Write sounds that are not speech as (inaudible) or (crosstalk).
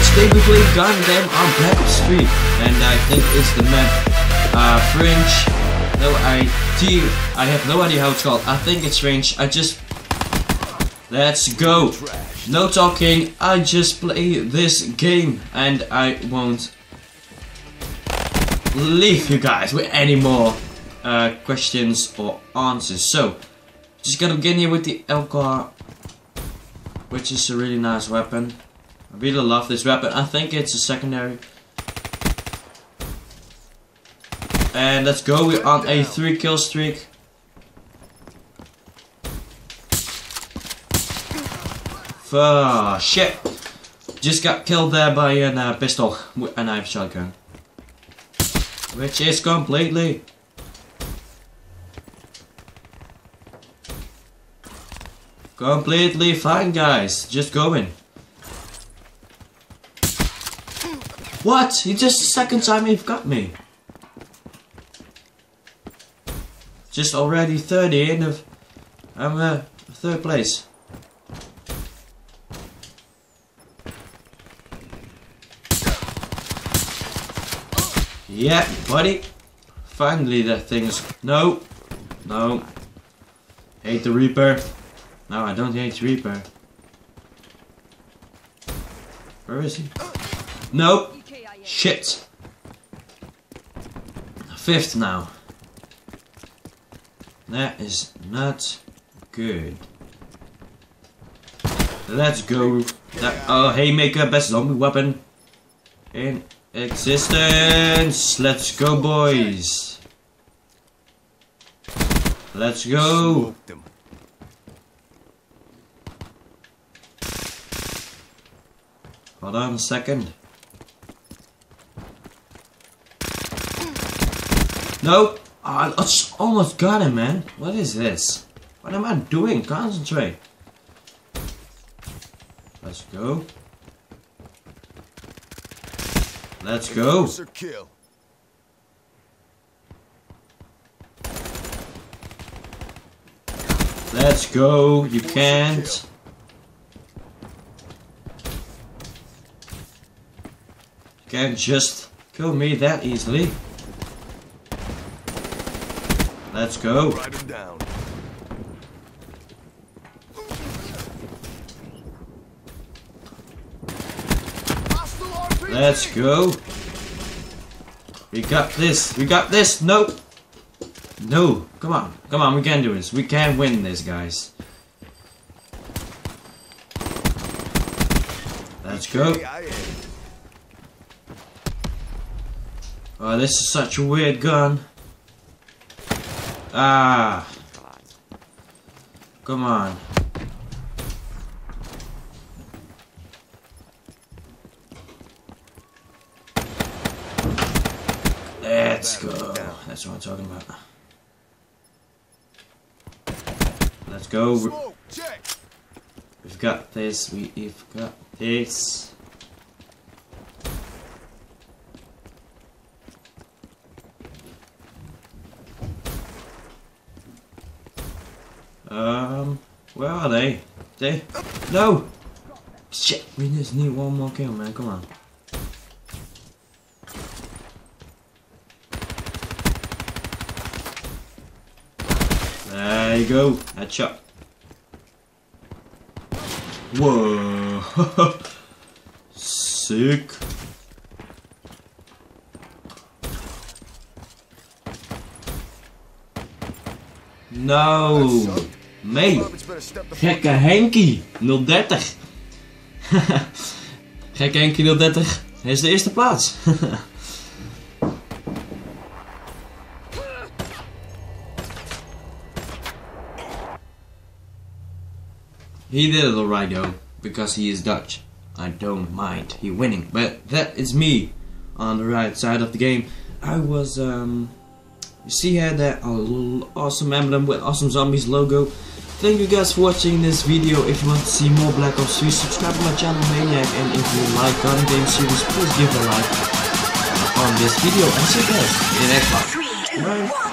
and today we play Gun Game on Black 3 and I think it's the map uh, Fringe no idea I have no idea how it's called. I think it's Fringe I just let's go. No talking. I just play this game and I won't leave you guys with any more uh, questions or answers. So just gonna begin here with the LCAR which is a really nice weapon. I really love this weapon. I think it's a secondary. And let's go. We're on a three kill streak. Ah, shit. Just got killed there by a uh, pistol and I have shotgun. Which is completely Completely fine, guys. Just going. What? It's just the second time you've got me. Just already 30 in of... I'm uh, third place. Yeah, buddy. Finally that thing is... No. No. Hate the Reaper. No, I don't hate Reaper. Where is he? Nope. Shit. Fifth now. That is not good. Let's go. That, oh, Haymaker, best zombie weapon in existence. Let's go, boys. Let's go. Hold on a second. Nope. I almost got him, man. What is this? What am I doing? Concentrate. Let's go. Let's go. Let's go. You can't. You Can't just kill me that easily. Let's go. Let's go. We got this. We got this. No. No. Come on. Come on. We can do this. We can win this, guys. Let's go. Oh, this is such a weird gun. Ah. Come on. Let's go. That's what I'm talking about. Let's go. We've got this. We've got this. Um, where are they? They? No! Shit, we just need one more kill, man. Come on. There you go. Headshot. Whoa. (laughs) Sick. No. Nee. Gekke Henkie 030. (laughs) Gekke Henkie 030 is de eerste plaats. (laughs) he did it alright though, because he is Dutch. I don't mind he winning, but that is me on the right side of the game. I was um you see here that awesome emblem with awesome zombies logo. Thank you guys for watching this video. If you want to see more Black Ops 3, subscribe to my channel Maniac. And if you like gun game series, please give a like on this video. And see you guys in the next one. Bye.